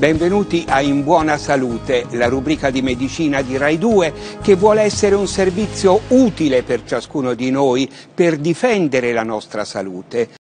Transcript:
Benvenuti a In Buona Salute, la rubrica di medicina di Rai 2 che vuole essere un servizio utile per ciascuno di noi per difendere la nostra salute.